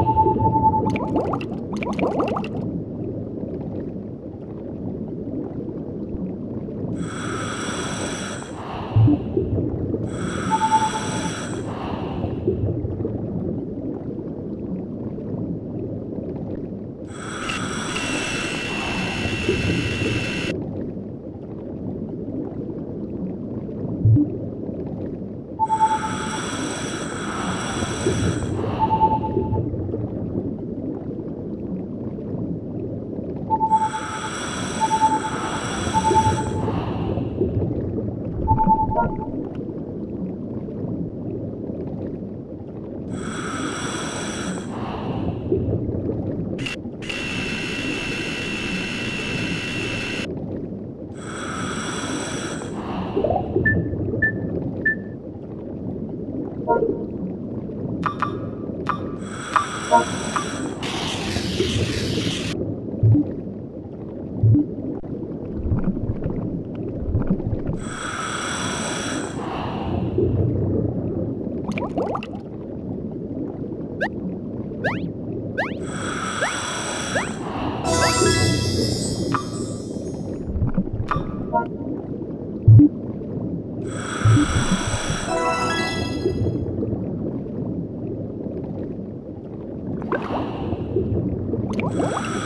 You you.